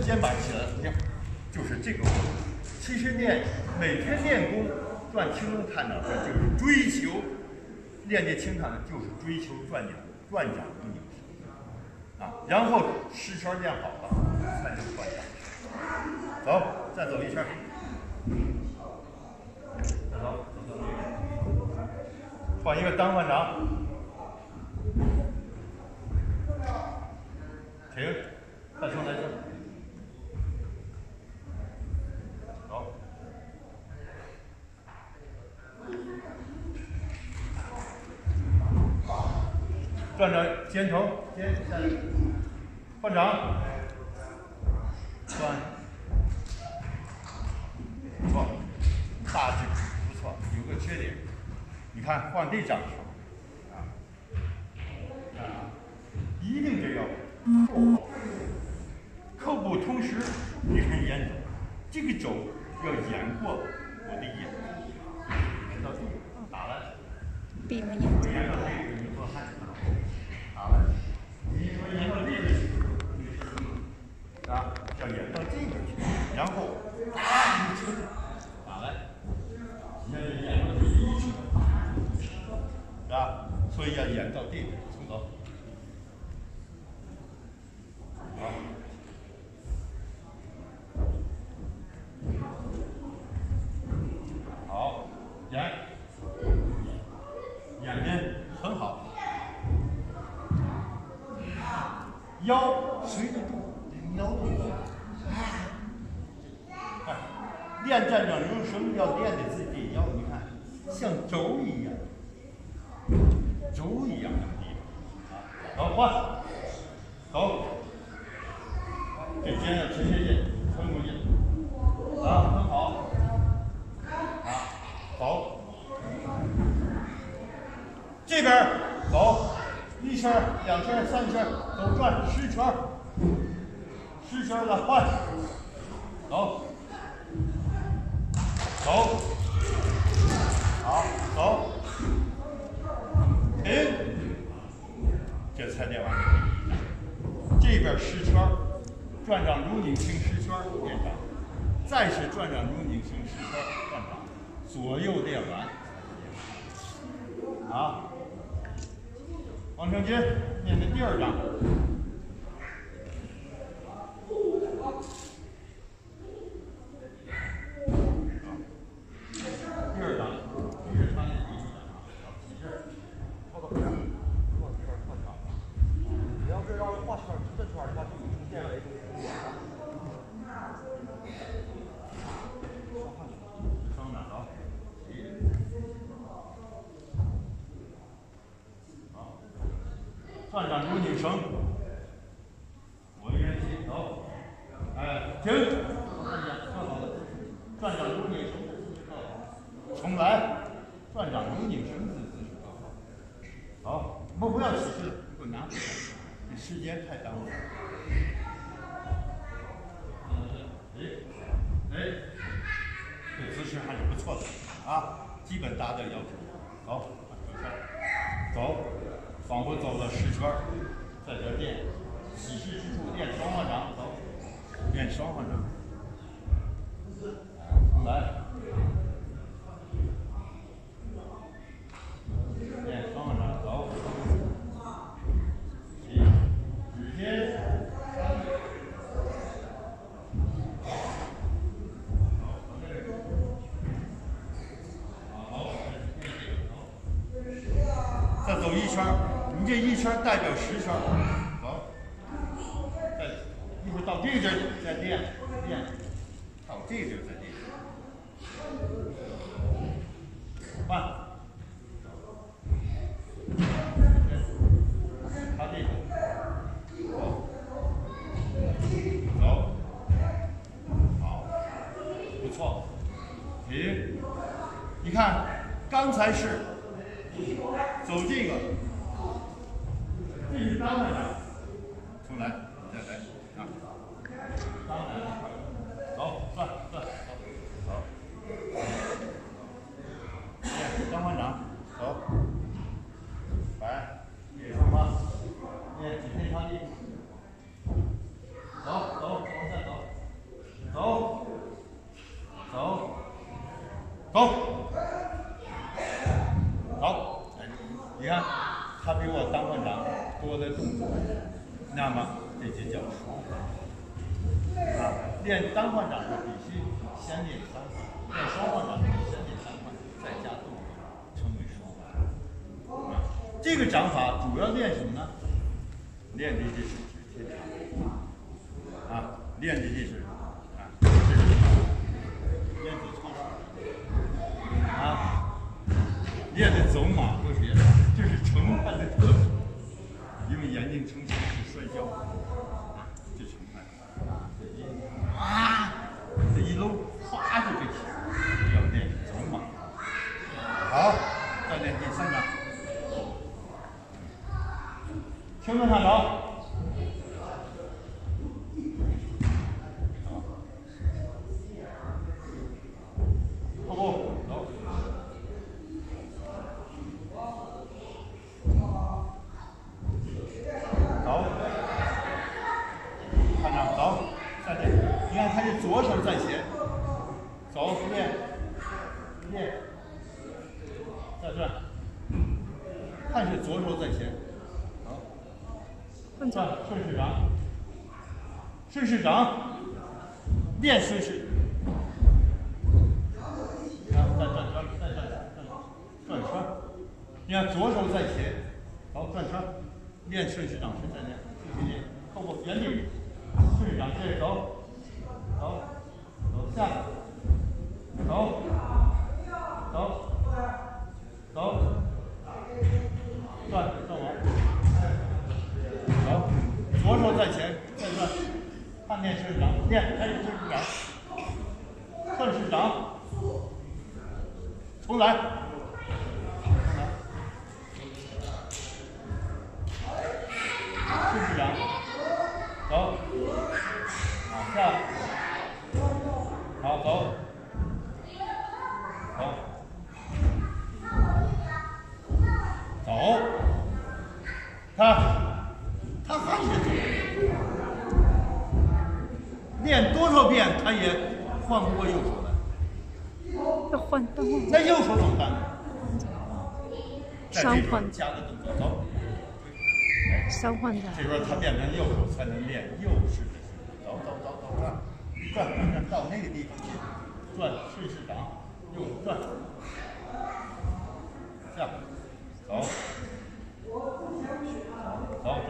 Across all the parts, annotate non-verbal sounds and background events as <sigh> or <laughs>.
肩膀起来，你看，就是这个功。其实练每天练功转青龙探长说，就是追求练这青探就是追求转掌转掌如拧绳啊。然后十圈练好了，才能转掌。走，再走一圈。再走，走走走。换一个单换掌。停，再重来一次。走。转转肩头，肩下来，换掌，转，不错，大致不错，有个缺点，你看换这掌时候，啊，一定得要扣，扣不同时，你看眼，这个肘要掩过我的眼，到地打来，闭上眼睛。沿到这个你做汉打来，你说沿到这边去，啊，要沿到这边去，然后啊，你撑，打来，你要沿到这一去，是吧？所以要沿到这边，走。好。好，眼，眼睛很好，腰随得住，腰都动。看，练站桩有什么要练的自己腰？你看，像轴一样，猪一样的地方。啊，走换，走。这肩要沉下去，撑出去，啊，很好，啊，走，这边儿走，一圈儿、两圈儿、三圈儿，走转十圈儿，十圈儿了换，走，走，好，走，停，这才练完。这边十圈儿。转掌如拧成十圈儿练掌，再是转掌中拧成十圈儿转掌，左右练完。好，王成军练的第二掌。第二掌，一是常练第一掌啊，几下，画个圈儿，画圈儿，画圈儿。你要是让人画圈儿，这圈儿的话，就已经变为一种双掌走，好，转掌如拧绳，我一人起走，哎，停，我看见坐好了，转掌如拧绳的姿势坐好，重来，转掌如拧绳子的姿势坐好，好，我们不要起势，给我拿起来，这时间太耽误了。哎，哎，这姿势还是不错的啊，基本达到要求。走，转圈儿，走，仿佛走了十圈儿，在这练起势之处练双换掌，走，双换掌，来，再走一圈，你这一圈代表十圈看，刚才是走这个，这是的，重来，再来啊，当转了，走，张团长，走，来，上吧，走走往，走，走，走。走他比我单换掌多的动作，那么这就叫双环。啊，练单换掌的必须先练单换，练双换掌先练单换，再加动作，称为双。啊，这个掌法主要练什么呢？练的就是指天长，啊，练的就是啊，这是练的长啊，练的走马过斜，这是承判的特质，成天去摔跤现是摔跤，这承判。这一啊，这一搂，哗就给起，要练走马。好，再练第三掌。听着看着。后步走。走。看着走，再练。你看他是左手在前，走练，练，再转。看是左手在前，好。转顺势掌，顺势掌，练顺势。啊，再转圈，再转转。转圈。你看左手在前，好转圈，练顺势掌顺再练，继续练，后步原地，顺势掌接着，走，站，走，走，走，转转完。走，左手在前，再转，看练顺势掌，练开始顺势掌，顺势长，重来，重来，顺势掌，走，往下，好走，走，走，看。他还是走，练他也换不过右手来。要换灯。那右手怎么办呢？在双换加个动作，走。双换掌，这边他变成右手才能练右式的，走走走走转，转转转到那个地方去，转顺势掌，右手转，下，走，走转，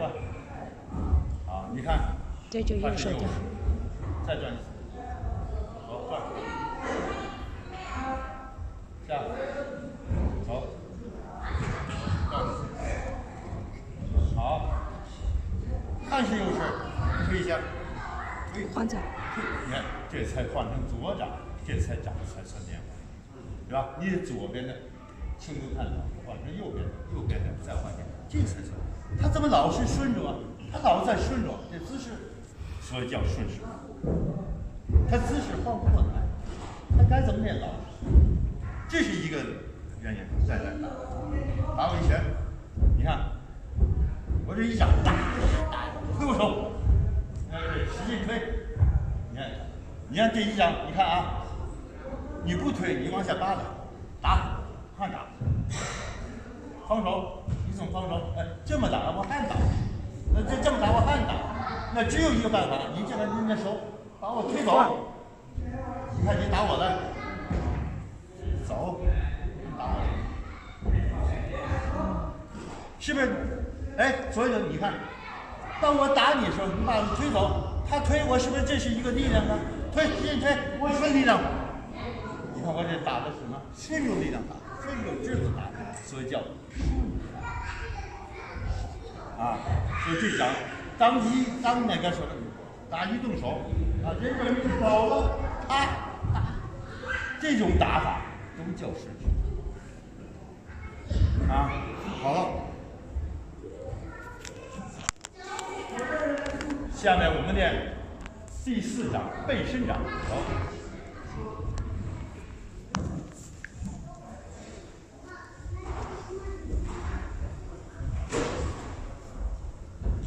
好，你看，这就右手掌。，再转一次，走转，下，走，转。好，看是右手，推一下，推，换掌，你看这才换成左掌，这才掌才算练完，对吧？你得左边的轻功探掌换成右边的，右边的再换成，这才算。他怎么老是顺着啊？他老在顺着，这姿势，所以叫顺势。他姿势换不过来，他该怎么练老实？这是一个原因。再来，打我一拳，你看。我这一掌，打推我手，哎，对，使劲推，你看，你看这一掌，你看啊，你不推，你往下扒拉，打，看打，防守，你总防守，哎，这么打我还打，那这这么打我还打，那只有一个办法，你这个你的手把我推走，你看你打我的，走，打我，是不是？哎，所以说你看，当我打你的时候，你把我推走，他推我，是不是这是一个力量呢？推，使劲推，我分力量。你看我这打的什么？顺有力量打，顺有质子打，所以叫啊。所以这讲，当一当哪个什么，打一动手，啊，人人一走了，啊，这种打法都叫顺势。啊，好了。下面我们的第四掌背伸掌，走。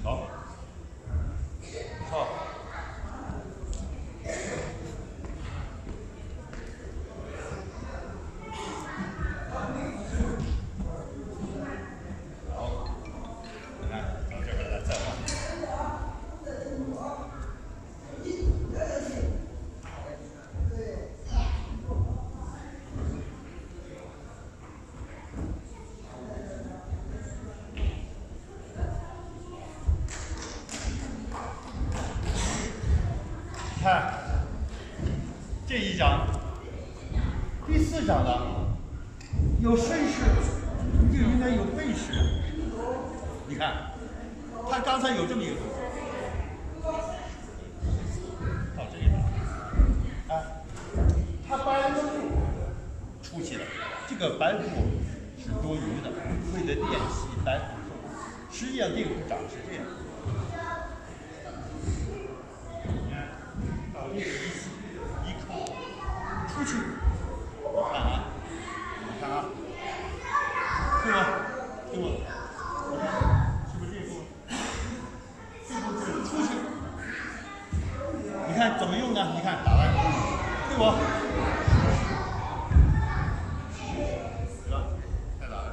好，错。看这一张，第四张了，有顺势，就应该有背势。你看，他刚才有这么一个动作，到这边，哎，他白虎出去了，这个白虎是多余的，为了练习白虎。实际上这个掌是这样。对我。是吧？再打来，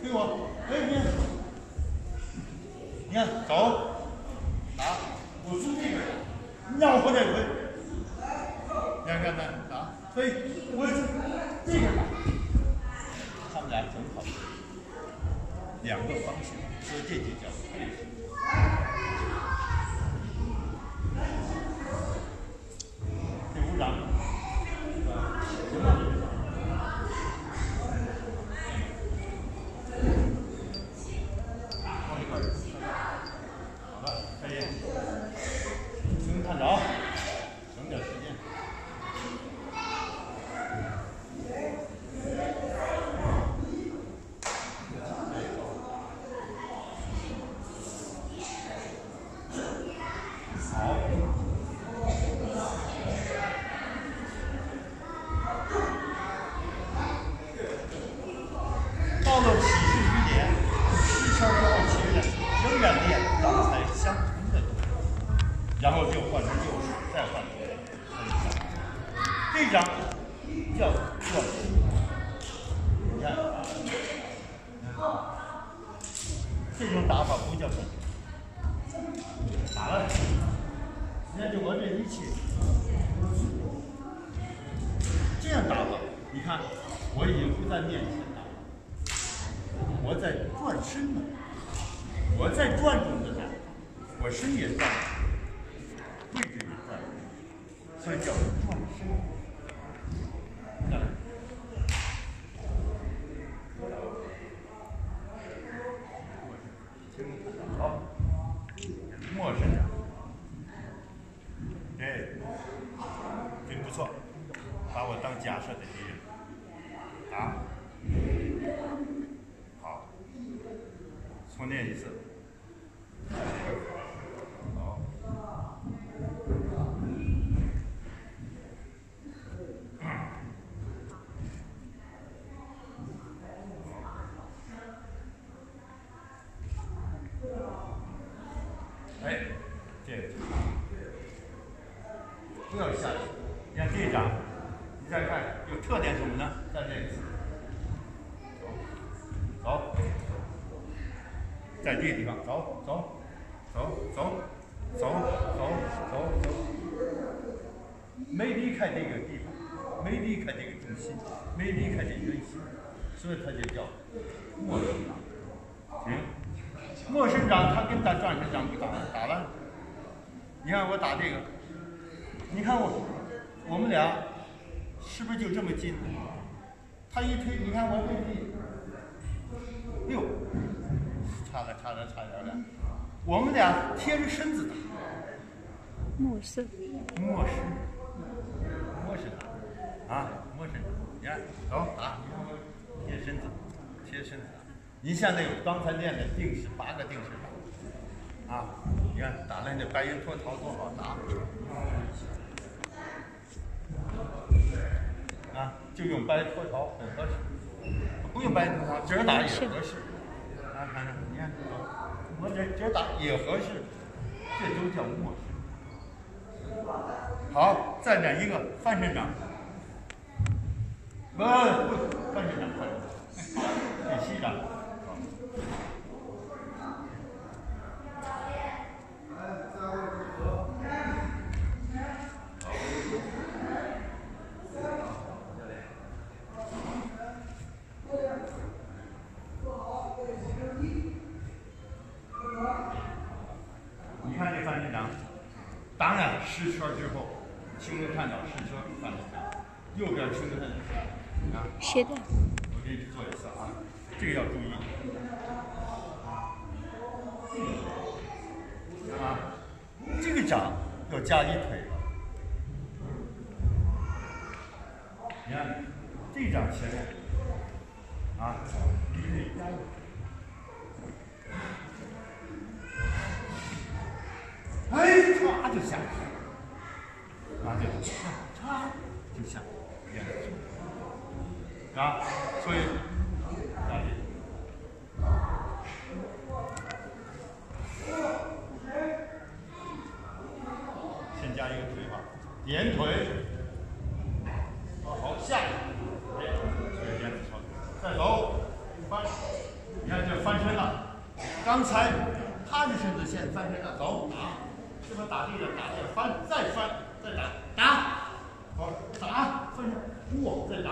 对不？哎，你看。你看，走，打，我出这个，让我再回，你看看看，打，所以我这个打，他们俩正好，两个方向，所以这就叫配势。这鼓掌，行吗？往一块儿好了，可以。能看着，省点时间。好。到了起势于点，失圈之后起势点，仍然练刚才相同的动作，然后就换成右手，再换成左手。这张叫转，你看，这种打法不叫转身，打了，你看就往这一起，这样打法，你看我已经不在面前打了。我在转身呢，我在转中的呢，我身也转，位置也转，所以叫转身。看，好，好陌生人，哎，真不错，把我当假设的敌人，打。好，重练一次。好。哎，这个不要下去。你看这一张，你再看有特点什么呢？再练一次。走，在这个地方。走走。走走。走走走走，没离开这个地方，没离开这个中心，没离开这圆心，所以它就叫？陌生掌。行，陌生掌它跟打转身掌不打打了。你看我打这个，你看我我们俩是不是就这么近？他一推，你看我这地。六，差了差了差点了，我们俩贴着身子打，陌生，陌生，陌生打，啊，陌生，你看，走打，你看我贴身子，贴身子打，你现在有刚才练的定式八个定式打，啊，你看打了那白云脱逃多好打，啊，就用白脱逃很合适。不用白头套，今儿打也合适。啊，看看，你看，我这今儿打也合适，这都叫陌生。好，再练一个翻身掌。不，翻身掌，翻身掌。第七 <laughs> 十圈之后，青龙探长十圈翻了看，右边青龙探长啊，是的，我给你做一次啊，这个要注意啊，这个掌要加一腿。你看，这掌前面啊，一腿加一腿。哎，唰就下去了，啊，就唰唰就下去了，啊，所以，大力，先加一个腿法，连腿，好下，哎，所以燕子跳，再走，翻，你看这翻身了，刚才趴着身子，现在翻身了，走，啊！这边打地了？打地，翻，再翻，再打，打，好，打，翻身，握，再打，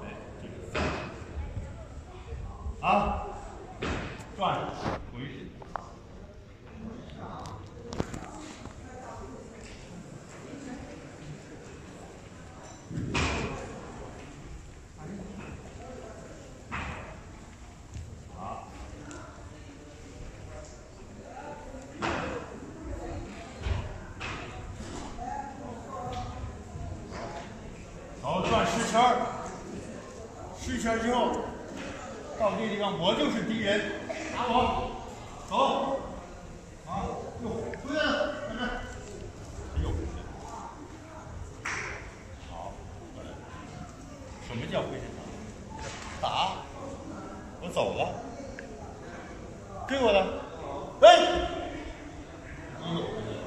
哎，这个，啊，转，回身，好。好，转十圈儿，十圈之后，到这地方我就是敌人，打我，走，啊，又回来了，看看，又回来了，好，回来了。什么叫回身打？打，我走了，追我了，哎，又回来了，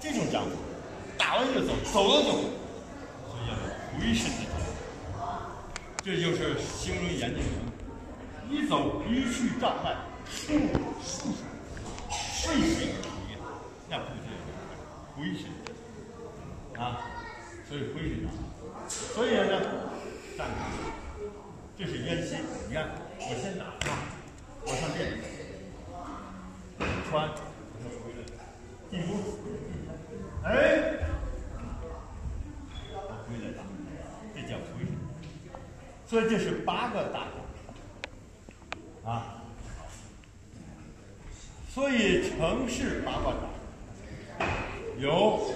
这种掌法，打完就走，走了就回。所以叫做回身的这就是形容严谨一走一去障碍，速速顺水而平，那不是回身啊，所以回身掌，所以呢，站住，这是烟心。你看，我先打啊，我上这里，穿，我就回来，进步，哎。回来打，这叫回身。所以这是八个大掌啊。所以城市八卦掌有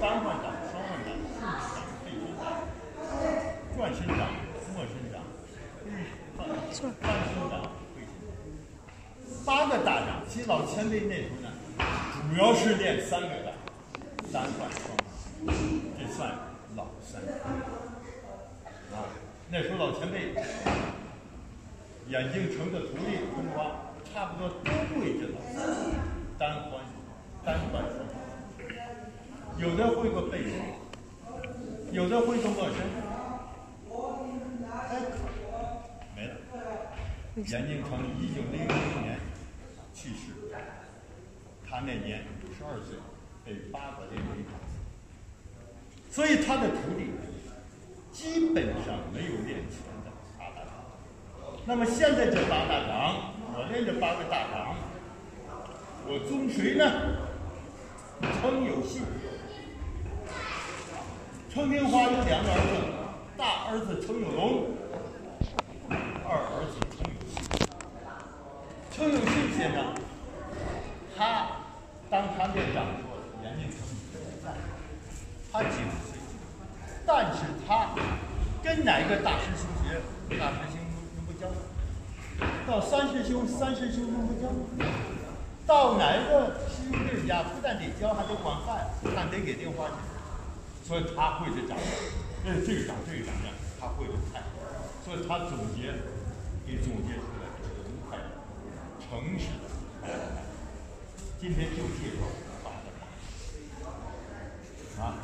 单换掌、双换掌、顺势掌、背身掌、转身掌、陌身掌、翻翻身掌、回身掌。八个大掌，其实老前辈那时候呢，主要是练三个的，单换双换，这算。老三，那时候老前辈眼镜城的徒弟跟我差不多都会这老三，单换单换双，有的会个背，有的会个陌身，哎，没了。眼镜城一九零零年去世，他那年五十二岁，被八国联军打死。所以他的徒弟基本上没有练全的八大掌。那么现在这八大堂，我练这八个大堂，我宗谁呢？程有信。称名花有两个儿子，大儿子程有龙，二儿子程有信。程有信先生，他当他练掌的时候，严禁成在。他九岁，但是他跟哪一个大师兄学？大师兄能不教。到三师兄，三师兄能不教。到哪一个师兄弟家，不但得教，还得管饭，还得给零花钱。所以他会这掌，哎，这个长，这个掌呢，他会的太多。所以他总结，给总结出来龙派诚实的。今天就介绍八个掌啊。